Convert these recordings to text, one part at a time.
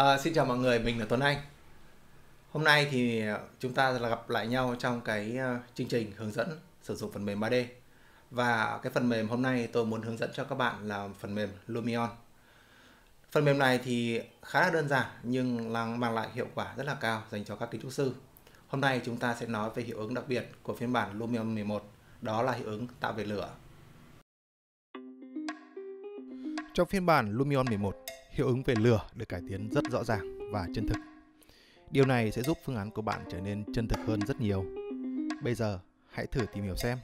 À, xin chào mọi người, mình là Tuấn Anh. Hôm nay thì à, chúng ta là gặp lại nhau trong cái à, chương trình hướng dẫn sử dụng phần mềm 3D. Và cái phần mềm hôm nay tôi muốn hướng dẫn cho các bạn là phần mềm Lumion. Phần mềm này thì khá là đơn giản nhưng mang lại hiệu quả rất là cao dành cho các kiến trúc sư. Hôm nay chúng ta sẽ nói về hiệu ứng đặc biệt của phiên bản Lumion 11, đó là hiệu ứng tạo về lửa. Trong phiên bản Lumion 11, hiệu ứng về lửa được cải tiến rất rõ ràng và chân thực. Điều này sẽ giúp phương án của bạn trở nên chân thực hơn rất nhiều. Bây giờ, hãy thử tìm hiểu xem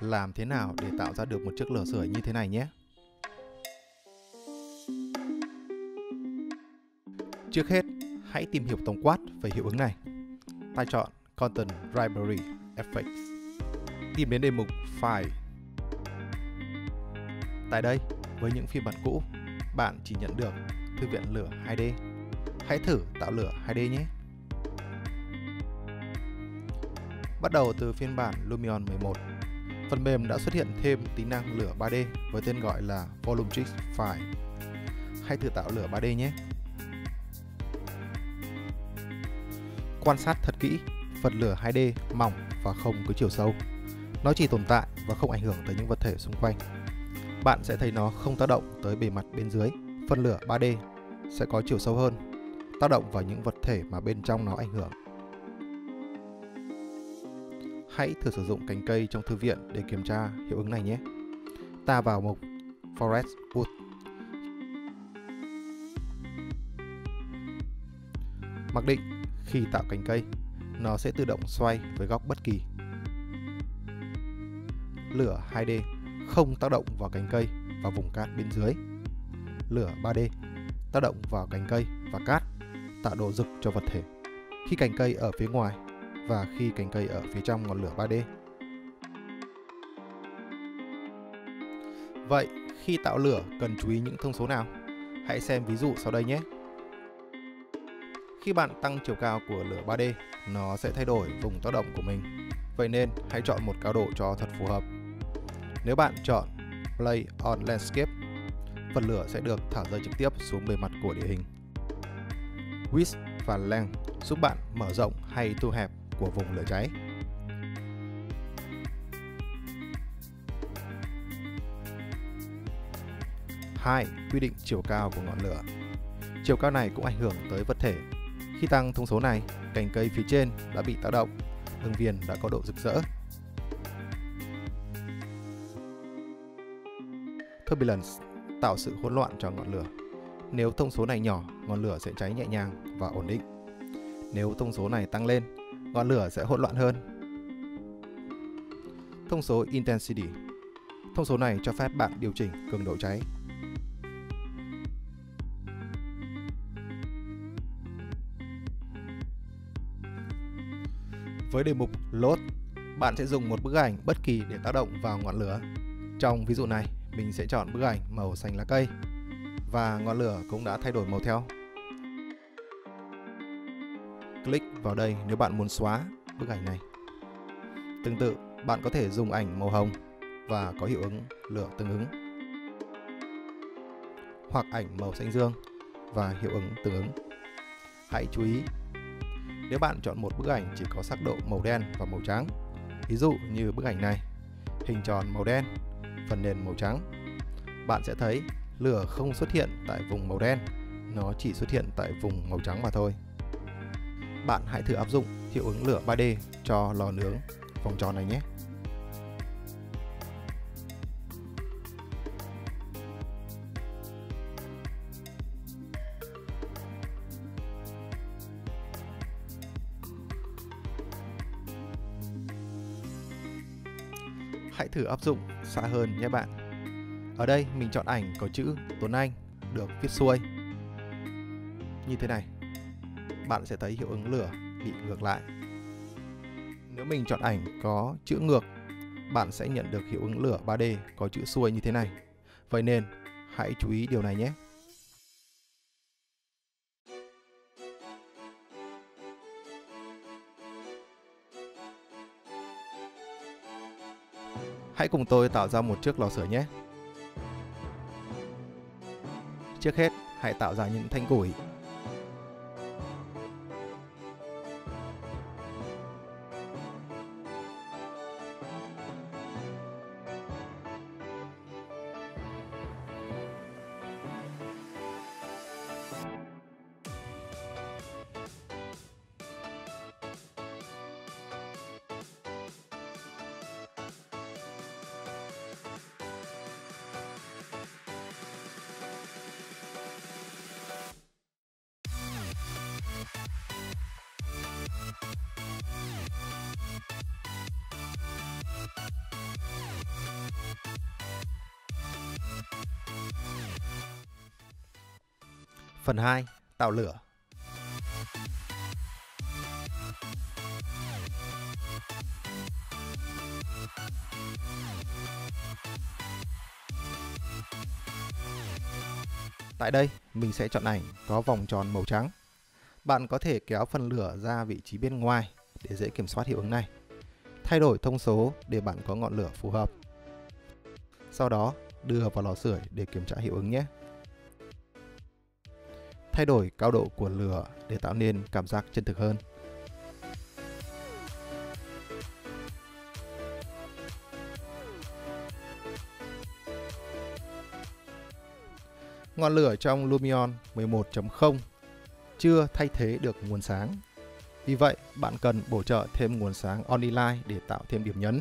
làm thế nào để tạo ra được một chiếc lò sưởi như thế này nhé. Trước hết, hãy tìm hiểu tổng quát về hiệu ứng này. Ta chọn Content Library Effects. Tìm đến đề mục File. Tại đây, với những phiên bản cũ, bạn chỉ nhận được thư viện lửa 2D. Hãy thử tạo lửa 2D nhé. Bắt đầu từ phiên bản Lumion 11, phần mềm đã xuất hiện thêm tính năng lửa 3D với tên gọi là Volumetric File. Hãy thử tạo lửa 3D nhé. Quan sát thật kỹ, vật lửa 2D mỏng và không có chiều sâu. Nó chỉ tồn tại và không ảnh hưởng tới những vật thể xung quanh. Bạn sẽ thấy nó không tác động tới bề mặt bên dưới. Phần lửa 3D sẽ có chiều sâu hơn, tác động vào những vật thể mà bên trong nó ảnh hưởng. Hãy thử sử dụng cành cây trong thư viện để kiểm tra hiệu ứng này nhé. Ta vào mục Forest Wood. Mặc định khi tạo cành cây, nó sẽ tự động xoay với góc bất kỳ. Lửa 2D không tác động vào cành cây và vùng cát bên dưới. Lửa 3D tác động vào cành cây và cát, tạo độ rực cho vật thể. Khi cành cây ở phía ngoài và khi cành cây ở phía trong ngọn lửa 3D. Vậy, khi tạo lửa cần chú ý những thông số nào? Hãy xem ví dụ sau đây nhé. Khi bạn tăng chiều cao của lửa 3D, nó sẽ thay đổi vùng tác động của mình. Vậy nên, hãy chọn một cao độ cho thật phù hợp. Nếu bạn chọn Play on Landscape, phần lửa sẽ được thả rơi trực tiếp xuống bề mặt của địa hình. Width và Length giúp bạn mở rộng hay thu hẹp của vùng lửa cháy. Hai, quy định chiều cao của ngọn lửa. Chiều cao này cũng ảnh hưởng tới vật thể. Khi tăng thông số này, cành cây phía trên đã bị tác động, đường viền đã có độ rực rỡ. Turbulence tạo sự hỗn loạn cho ngọn lửa. Nếu thông số này nhỏ, ngọn lửa sẽ cháy nhẹ nhàng và ổn định. Nếu thông số này tăng lên, ngọn lửa sẽ hỗn loạn hơn. Thông số Intensity Thông số này cho phép bạn điều chỉnh cường độ cháy. Với đề mục Load, bạn sẽ dùng một bức ảnh bất kỳ để tác động vào ngọn lửa. Trong ví dụ này, mình sẽ chọn bức ảnh màu xanh lá cây và ngọn lửa cũng đã thay đổi màu theo. Click vào đây nếu bạn muốn xóa bức ảnh này. Tương tự, bạn có thể dùng ảnh màu hồng và có hiệu ứng lửa tương ứng. Hoặc ảnh màu xanh dương và hiệu ứng tương ứng. Hãy chú ý, nếu bạn chọn một bức ảnh chỉ có sắc độ màu đen và màu trắng, ví dụ như bức ảnh này, hình tròn màu đen, phần nền màu trắng, bạn sẽ thấy lửa không xuất hiện tại vùng màu đen, nó chỉ xuất hiện tại vùng màu trắng mà thôi bạn hãy thử áp dụng hiệu ứng lửa 3D cho lò nướng vòng tròn này nhé. Hãy thử áp dụng xa hơn nhé bạn. Ở đây mình chọn ảnh có chữ Tuấn Anh được viết xuôi như thế này bạn sẽ thấy hiệu ứng lửa bị ngược lại. Nếu mình chọn ảnh có chữ ngược, bạn sẽ nhận được hiệu ứng lửa 3D có chữ xuôi như thế này. Vậy nên, hãy chú ý điều này nhé. Hãy cùng tôi tạo ra một chiếc lò sưởi nhé. Trước hết, hãy tạo ra những thanh củi Phần 2. Tạo lửa Tại đây, mình sẽ chọn ảnh có vòng tròn màu trắng. Bạn có thể kéo phần lửa ra vị trí bên ngoài để dễ kiểm soát hiệu ứng này. Thay đổi thông số để bạn có ngọn lửa phù hợp. Sau đó, đưa vào lò sưởi để kiểm tra hiệu ứng nhé. Thay đổi cao độ của lửa để tạo nên cảm giác chân thực hơn. Ngọn lửa trong Lumion 11.0 chưa thay thế được nguồn sáng. Vì vậy, bạn cần bổ trợ thêm nguồn sáng Only để tạo thêm điểm nhấn.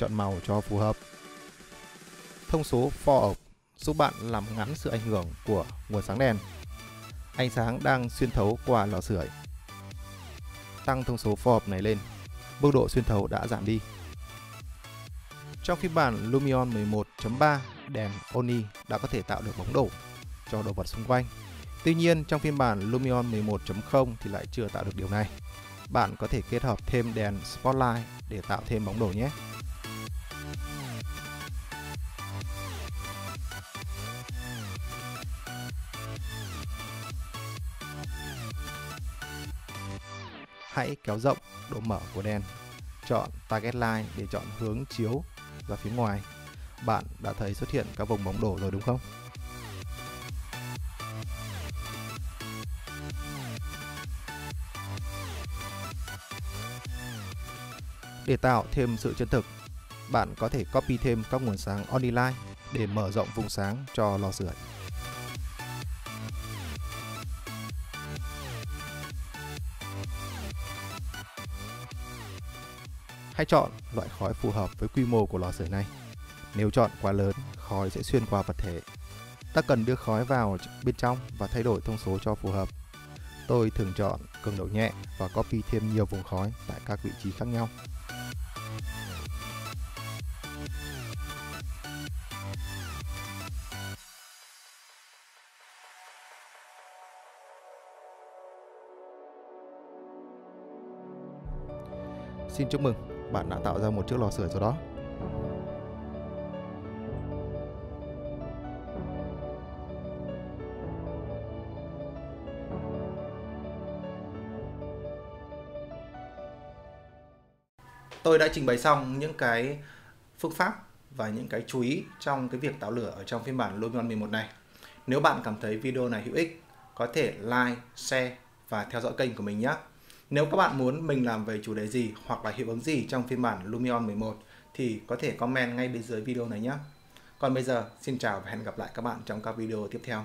Chọn màu cho phù hợp. Thông số For Up giúp bạn làm ngắn sự ảnh hưởng của nguồn sáng đèn. Ánh sáng đang xuyên thấu qua lò sưởi. Tăng thông số For Up này lên mức độ xuyên thấu đã giảm đi. Trong phiên bản Lumion 11.3, đèn Oni đã có thể tạo được bóng đổ cho đồ vật xung quanh. Tuy nhiên, trong phiên bản Lumion 11.0 thì lại chưa tạo được điều này. Bạn có thể kết hợp thêm đèn Spotlight để tạo thêm bóng đổ nhé. Hãy kéo rộng độ mở của đèn. Chọn Target Line để chọn hướng chiếu ra phía ngoài. Bạn đã thấy xuất hiện các vùng bóng đổ rồi đúng không? Để tạo thêm sự chân thực, bạn có thể copy thêm các nguồn sáng online để mở rộng vùng sáng cho lò sưởi. Hãy chọn loại khói phù hợp với quy mô của lò sưởi này. Nếu chọn quá lớn, khói sẽ xuyên qua vật thể. Ta cần đưa khói vào bên trong và thay đổi thông số cho phù hợp. Tôi thường chọn cường độ nhẹ và copy thêm nhiều vùng khói tại các vị trí khác nhau. Xin chúc mừng, bạn đã tạo ra một chiếc lò sưởi rồi đó. Tôi đã trình bày xong những cái phương pháp và những cái chú ý trong cái việc tạo lửa ở trong phiên bản Lumion 11 này. Nếu bạn cảm thấy video này hữu ích, có thể like, share và theo dõi kênh của mình nhé. Nếu các bạn muốn mình làm về chủ đề gì hoặc là hiệu ứng gì trong phiên bản Lumion 11 thì có thể comment ngay bên dưới video này nhé. Còn bây giờ, xin chào và hẹn gặp lại các bạn trong các video tiếp theo.